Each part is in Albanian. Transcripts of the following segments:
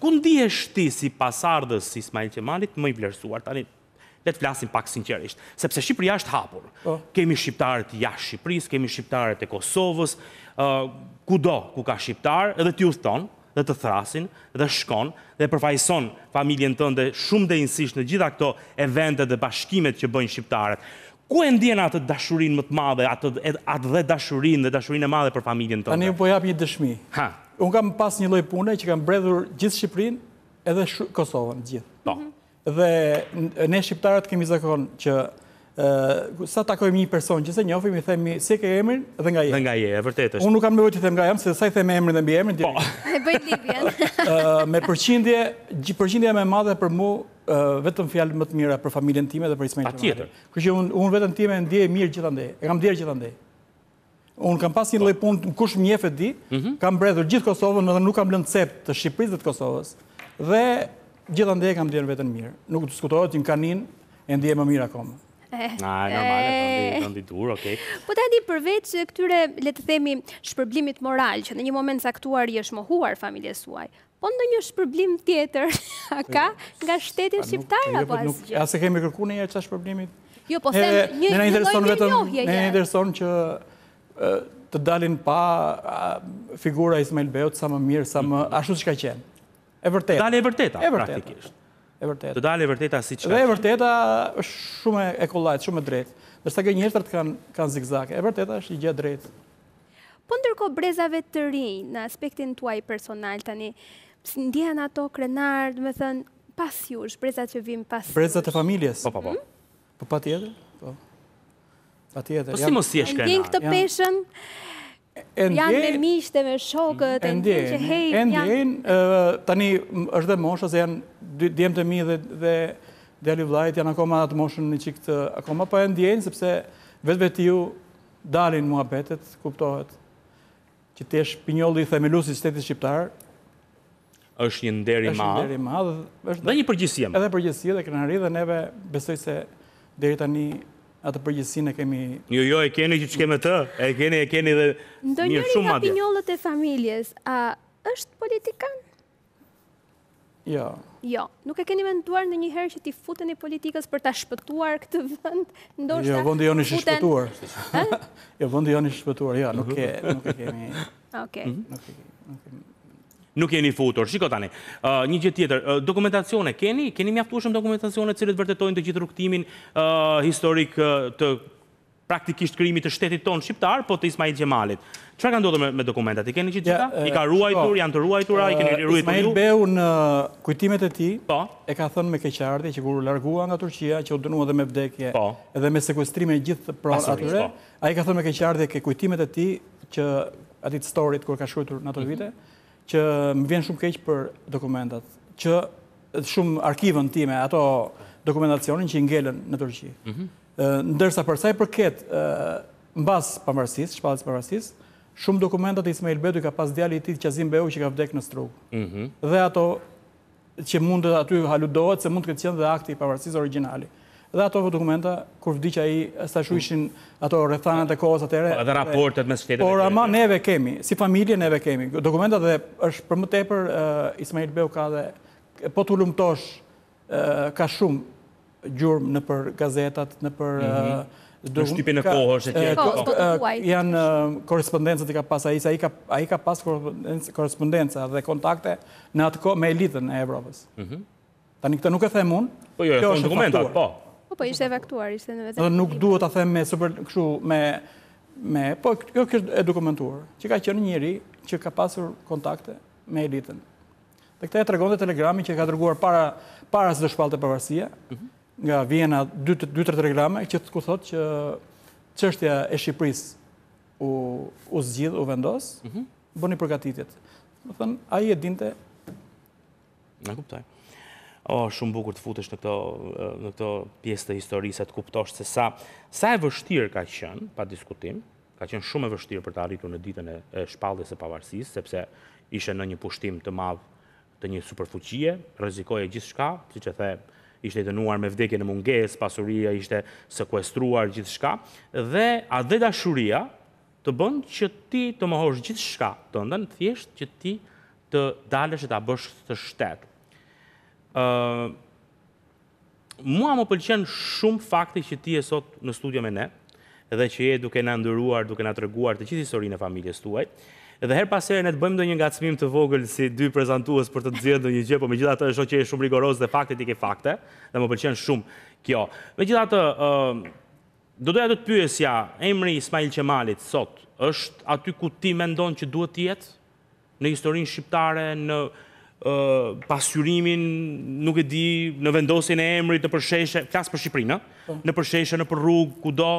Ku ndihesh ti si pasardhës i Ismail Qemalit më i vlerësuar? Tani le të flasim pak sinqerisht, sepse Shqipëria është hapur. Po. Kemi shqiptarët jashtë Shqipërisë, kemi shqiptarët e Kosovës, ë kudo ku ka shqiptarë, edhe ti udhëton dhe të thrasin dhe shkon dhe përfaqëson familjen tënde shumë denjësisht në gjitha këto eventet dhe bashkimet që bëjnë shqiptarët. Ku e ndjen atë dashurinë më të madhe, atë atë dhe dashurinë dhe dashurinë e madhe për familjen tënde? Tani unë po jap një dëshmi. Ha. Unë kam pas një lloj pune që kam bredhur gjithë Shqipërinë edhe Kosovën gjithë. Po. Mhm. Dhe ne shqiptarët kemi zakon që sa takojmë një person që s'e njofim, i themi si e ke emrin dhe nga je. Dhe nga je, e vërtetë është. Unë nuk kam nevojë të them nga jam, se sa i them emrin dhe mbiemrin. Po, e bëjnë lidhjen. Me përqindje, përqindja më e madhe për mu, vetëm fjalë më të mira për familjen time dhe për Ismail Qemalin. Patjetër. Kështu që unë veten time e ndjej mirë gjithandej, e kam ndjerë gjithandej. Unë kam pas një lloj pune, kush më njeh e di, mhm. kam bredhur gjithë Kosovën, domethënë nuk kam lënë cep të Shqipërisë dhe të Kosovës. Dhe gjithandej e kam ndjerë veten mirë. Nuk diskutohet që në Kaninë e ndjej më mirë akoma. Na, eh. ah, normale, eh. vendi yt, okay. Po tani përveç këtyre, le të themi, shpërblimit moral që në një moment të caktuar i është mohuar familjes suaj, Po ndonjë shpërblim tjetër a ka nga shteti shqiptar jo, apo po asgjë? As e kemi kërkuar ndonjëherë çfarë shpërblimi? Jo, po them. Ne na intereson vetëm, na intereson që të dalin pa figura e Ismail Beut sa më mirë, sa më ashtu siç ka qenë. E vërteta. Të dalë e vërteta, e vërteta. praktikisht. E vërteta. Të dalë e vërteta siç ka? Dhe e vërteta është shumë e kollajtë, shumë e drejtë. Ndërsa gënjeshtrat kanë kanë zigzage. E vërteta është një gjë e drejtë. Po ndërkohë brezave të rinj në aspektin tuaj personal tani, ndjehen ato krenar, domethënë pas jush, brezat që vijnë pas. Brezat e familjes. Po po po. Po patjetër. Po. Patjetër. Po si mos jesh krenar? Ndjen këtë peshën. Janë me miqtë, me shokët, e ndjen që hej. E ndjejnë, tani është dhe mosha se janë djemtë e mi dhe dhe djali i vllait janë akoma atë moshën një çik të akoma po e ndjejnë sepse vetë vetiu Dalin muhabetet, kuptohet, që të jesh pinjolli i themeluesit të shtetit shqiptar, është një nder i madh. Është një nder i madh, është dhe një përgjegjësi. Edhe përgjegjësi dhe krenari dhe neve besoj se deri tani atë përgjegjësinë e kemi. Jo, jo, e keni që ç'ke me të. E keni, e keni dhe mirë shumë madje. Ndonjëri nga pinjollët e familjes, a është politikan? Jo. Jo, nuk e keni menduar ndonjëherë që t'i futeni politikës për ta shpëtuar këtë vënd, ndoshta... Jo, vëndi jonë është shpëtuar. Jo, vëndi jonë është shpëtuar, jo, nuk e kemi... Ok. Mhm. Nuk jeni futur, shiko tani. Një gjë tjetër, dokumentacione keni? Keni mjaftueshëm dokumentacione të cilat vërtetojnë të gjithë rrugëtimin historik të praktikisht krijimit të shtetit tonë shqiptar, po të Ismail Qemalit. Çfarë ka ndodhur me dokumentat? I keni të gjitha? I ka ruajtur, janë të ruajtura, i keni ruajtur ju? Ismail Beu në kujtimet e tij po. e ka thënë me keqardhje që kur u largua nga Turqia, që u dënua dhe me vdekje, po. edhe me sekuestrimin e gjithë pronave të tij, po. ai ka thënë me keqardhje te kujtimet e tij që atij Storit kur ka shkruar në ato mhm. vite, që më vjen shumë keq për dokumentat, që shumë arkivën time, ato dokumentacionin që i ngelen në Turqi. Mhm. Ndërsa për sa i përket mbas pavarësisë, shpalljes së pavarësisë, shumë dokumenta të Ismail Beut i ka pas djali i tij Qazim Beu që ka vdekë në Strugë. Mhm. Dhe ato që mund të aty haludohet se mund të ketë qenë dhe akti i pavarësisë origjinali. Dhe ato dokumenta kur vdiq ai, s'ashtu ishin ato rrethanat e kohës atëherë. Po edhe raportet mes shteteve. Por ama neve kemi, si familje neve kemi dokumentat dhe është për më tepër Ismail Beu ka dhe po të hulumtosh Ka shumë gjurmë nëpër gazetat, nëpër... Në shtypin e kohës e të tjera. Po, po, po, po, janë korrespondencat i ka pas ai, se ai ka pas korrespondenca dhe kontakte në atë kohë me elitën e Evropës. Mhm. Tani këtë nuk e them unë, po, jo, kjo është dokumentuar, po. Po, po, ishte faktuar, ishte në vetë. Dhe nuk duhet ta them me super, kështu, me, me, po, kjo është e dokumentuar, që ka qenë njeri që ka pasur kontakte me elitën. Dhe këtë e tregon te telegrami që ka dërguar para para se të shpallej pavarësia nga Vjena 2-3 telegrame që ku thotë që çështja e Shqipërisë u u zgjidh, u vendos, mhm. bëni përgatitjet. Domethënë, ai e dinte. E kuptoj. O, shumë bukur të futesh në këto në këto pjesë të historisë, të kuptosh se sa sa e vështirë ka qenë pa diskutim, Ka qenë shumë e vështirë për të arritur në ditën e shpalljes së pavarësisë, sepse ishe nën një pushtim të madh të një superfuqie, rrezikoje gjithçka, siç e the, ishte i dënuar me vdekje në mungesë, pasuria ishte sekuestruar, gjithçka, dhe atdhedashuria të bën që ti të mohosh gjithçka tënden thjesht që ti të dalësh e ta bësh këtë shtet. Ë Mua më pëlqen shumë fakti që ti je sot në studio me ne dhe që je duke na nderuar, duke na treguar të gjithë historinë e familjes tuaj. Dhe herë pas here ne të bëjmë ndonjë ngacmim të vogël si dy prezantues për të nxjerrë ndonjë gjë, por megjithatë e shoh që je shumë rigoroz dhe faktet i ke fakte dhe më pëlqen shumë kjo. Megjithatë, do doja të të pyesja, emri i Ismail Qemalit sot është aty ku ti mendon që duhet të jetë? në historinë shqiptare, në pasqyrimin, nuk e di, në vendosjen e emrit nëpër sheshe, flas për Shqipërinë, ë, po. nëpër sheshe, nëpër rrugë, kudo,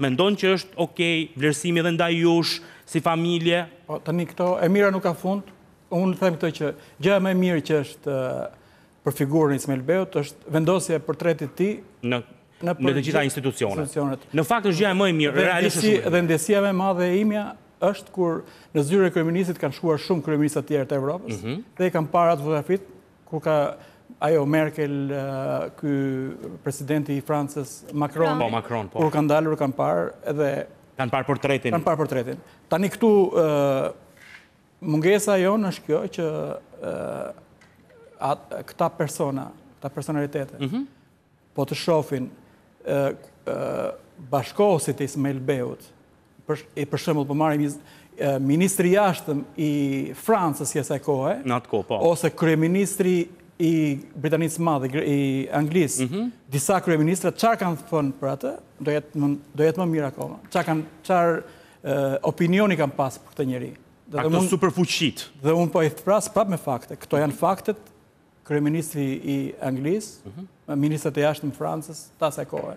mendon që është ok vlerësimi edhe ndaj jush si familje? Po tani këto e mira nuk ka fund. Unë them këto që gjëja më e mirë që është për figurën e Ismail Beut është vendosja e portretit të tij në të gjitha institucionet. Në fakt është gjëja më e mirë, realisht është. Dhe ndjesia më e madhe e imja është kur në zyrën e kryeministrit kanë shkuar shumë kryeministra të tjerë të Evropës mhm. dhe e kanë parë atë fotografi kur ka ajo Merkel, ky presidenti i Francës, Macron, po, Macron po. kur kanë dalë, kur kanë parë edhe kanë parë portretin. Kanë parë portretin. Tani këtu Mungesa jonë është kjo që këta persona, këta personalitete, mhm. po të shohim bashkohësit e Ismail Beut, e për shembull po marrim ministri i jashtëm i Francës i asaj kohë, po. ose kryeministri i Britanisë së Madhe, i Anglisë, mhm. disa kryeministra, çarë kanë thënë për atë, do jetë më mirë akoma, çarë kanë, çarë, opinioni kanë pas për këtë njeri. Për këtë superfuqitë. Dhe unë po e thërras prapë me fakte. Këto janë faktet, kryeministri i Anglisë, mhm. ministrat e jashtëm Francës, të asaj kohe.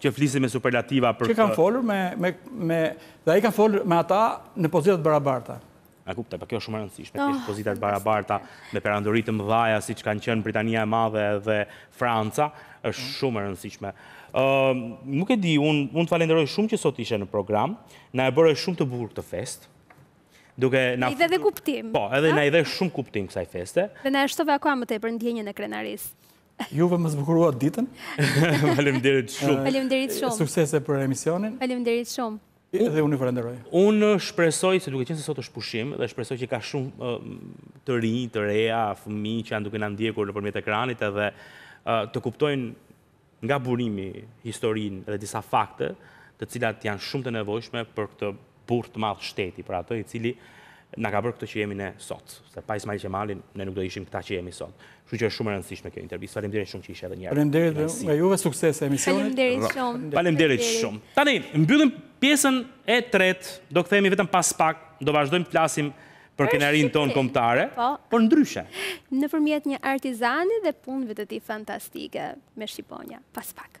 Që flisnin me superlativa për këtë... Që kanë folur me... Dhe ai ka folur me ata në pozita të barabarta. E kuptoj, po kjo është shumë e rëndësishme, të kesh pozita të barabarta me perandori të mëdha, siç kanë qenë Britania e Madhe dhe Franca, është po. shumë e rëndësishme. Ë, nuk e di, unë të falenderoj shumë që sot ishe në program, na e bëre shumë të bukur këtë festë. Duke na i dhe dhe kuptim. Po, edhe na i dhe shumë kuptim kësaj feste. Dhe na e shtove akoma më tepër ndjenjën e krenarisë. Juve më zbukuruat ditën. Faleminderit shumë. Faleminderit shumë. Suksese për emisionin. Faleminderit shumë. Edhe unë ju falenderoj. Unë shpresoj se duke qenë se sot është pushim dhe shpresoj që ka shumë të rinj, të reja, fëmijë që janë duke na ndjekur nëpërmjet ekranit edhe të kuptojnë nga burimi historinë dhe disa fakte, të cilat janë shumë të nevojshme për këtë burrë të madh shteti, për atë i cili na ka bërë këtë që jemi ne sot, se pa Ismail Qemalin ne nuk do ishim këta që jemi sot. Kështu që është shumë e rëndësishme kjo intervistë. Faleminderit shumë që ishe edhe një herë. Faleminderit dhe nga juve suksese emisionit. Faleminderit shumë. Faleminderit shumë. Tani mbyllim pjesën e tretë, do kthehemi vetëm pas pak, do vazhdojmë të flasim për krenarinë tonë kombëtare, po. por ndryshe. Nëpërmjet një artizani dhe punëve të tij fantastike me shqiponja. Pas pak.